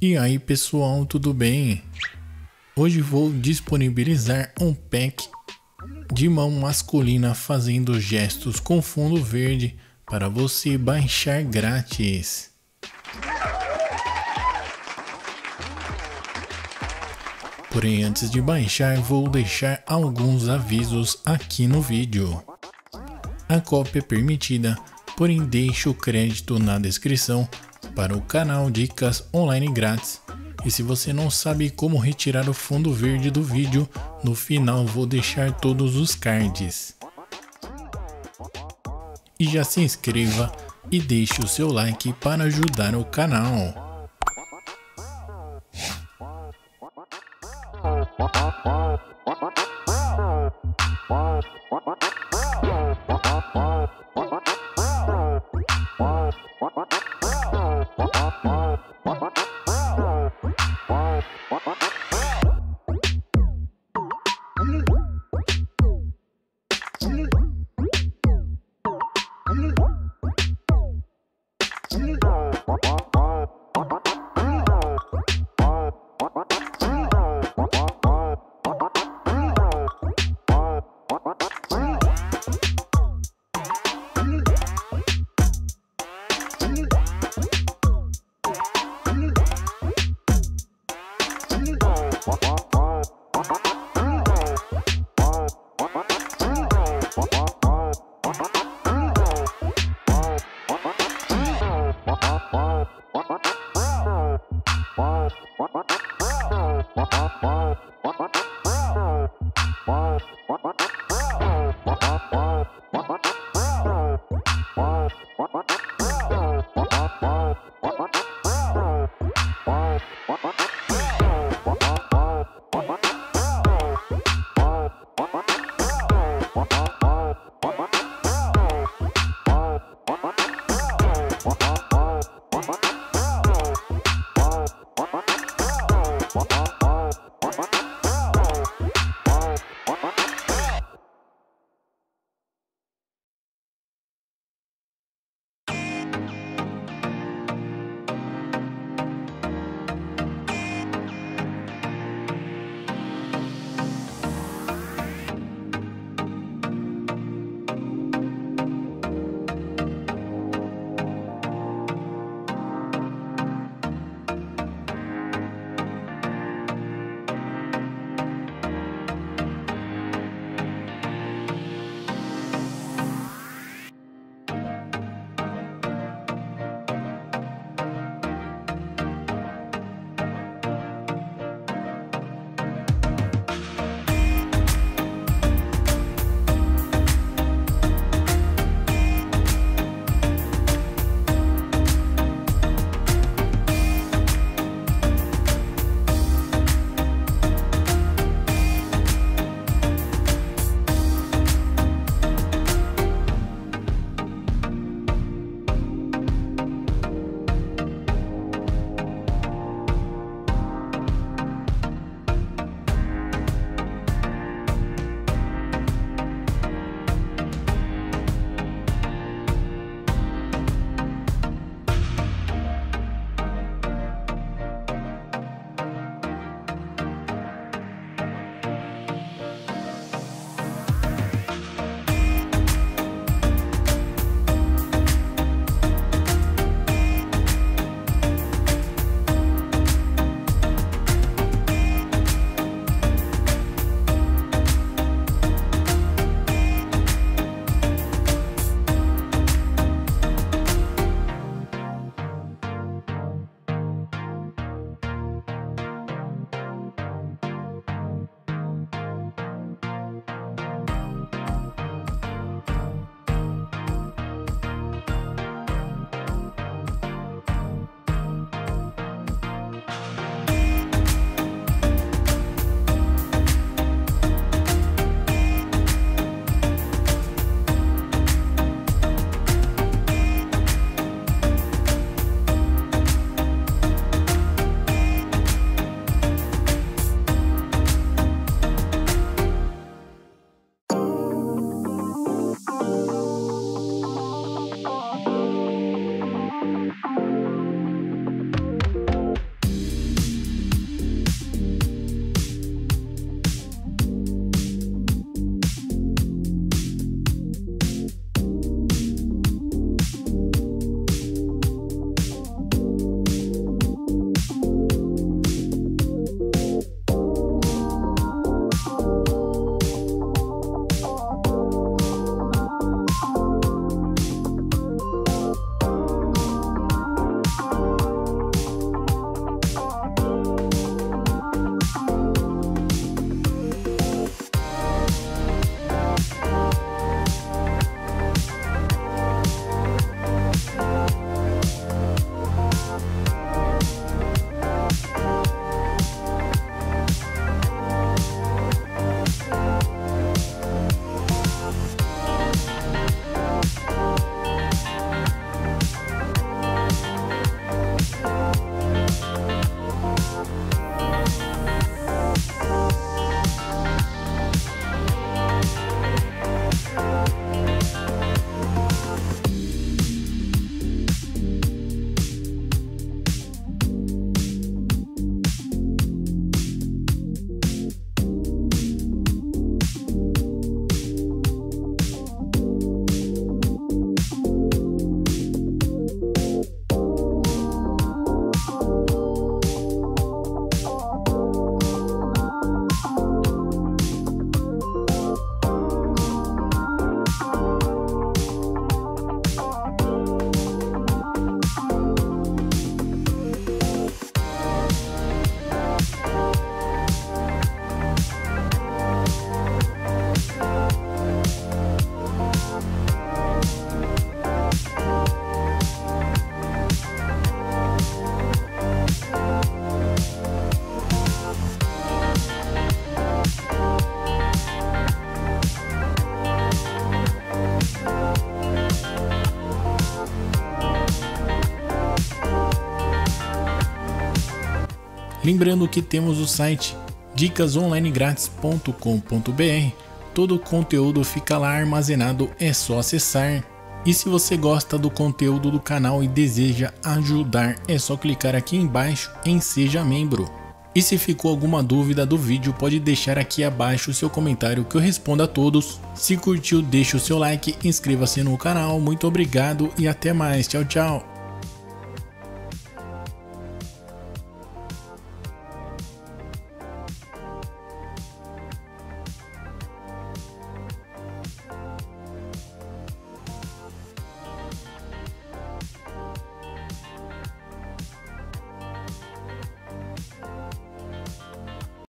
E aí pessoal, tudo bem? Hoje vou disponibilizar um pack de mão masculina fazendo gestos com fundo verde para você baixar grátis. Porém, antes de baixar, vou deixar alguns avisos aqui no vídeo. A cópia é permitida, porém deixe o crédito na descrição para o canal Dicas Online Grátis. E se você não sabe como retirar o fundo verde do vídeo, no final vou deixar todos os cards. E já se inscreva e deixe o seu like para ajudar o canal. What? Lembrando que temos o site dicasonlinegratis.com.br. Todo o conteúdo fica lá armazenado, é só acessar. E se você gosta do conteúdo do canal e deseja ajudar, é só clicar aqui embaixo em Seja Membro. E se ficou alguma dúvida do vídeo, pode deixar aqui abaixo o seu comentário que eu respondo a todos. Se curtiu, deixe o seu like, inscreva-se no canal, muito obrigado e até mais, tchau tchau.